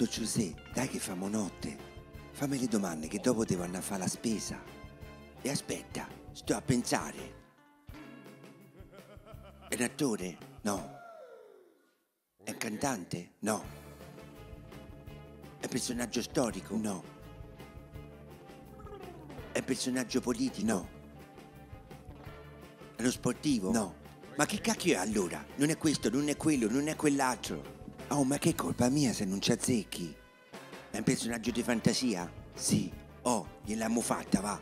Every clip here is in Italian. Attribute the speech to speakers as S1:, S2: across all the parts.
S1: Sto Giuseppe, dai che famo notte. Fammi le domande che dopo devo andare a fare la spesa. E aspetta, sto a pensare. È un attore? No. È un cantante? No. È un personaggio storico? No. È un personaggio politico? No. È uno sportivo? No. Ma che cacchio è allora? Non è questo, non è quello, non è quell'altro. Oh, ma che colpa mia se non ci azzecchi? È un personaggio di fantasia? Sì. Oh, gliel'abbiamo fatta, va.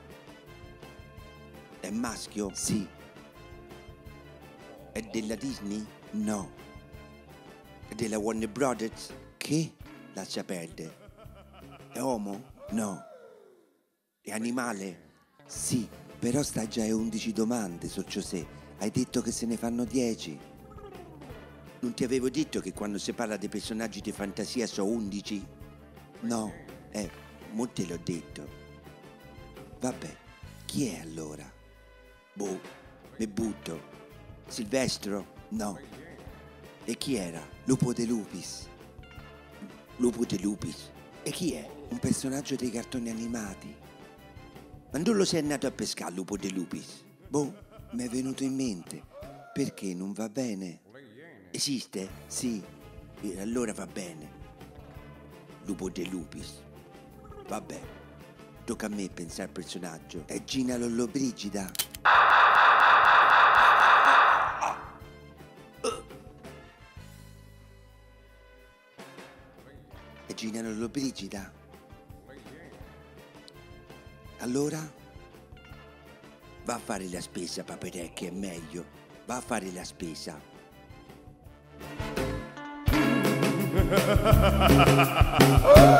S1: È maschio? Sì. È della Disney? No. È della Warner Brothers? Che? Lascia perdere. È uomo? No. È animale? Sì, però stai già a 11 domande, Sor José. Hai detto che se ne fanno 10. Non ti avevo detto che quando si parla dei personaggi di fantasia sono 11? No, eh, mo te l'ho detto. Vabbè, chi è allora? Boh, mi butto. Silvestro? No. E chi era? Lupo de Lupis. Lupo de Lupis? E chi è? Un personaggio dei cartoni animati. Ma non lo sei andato a pescare, Lupo de Lupis? Boh, mi è venuto in mente. Perché non va bene? Esiste? Sì. E allora va bene. Lupo de Lupis. Vabbè. Tocca a me pensare al personaggio. È Gina Lollobrigida. È Gina Lollobrigida. Allora? Va a fare la spesa, paperecchi, è meglio. Va a fare la spesa.
S2: Oh!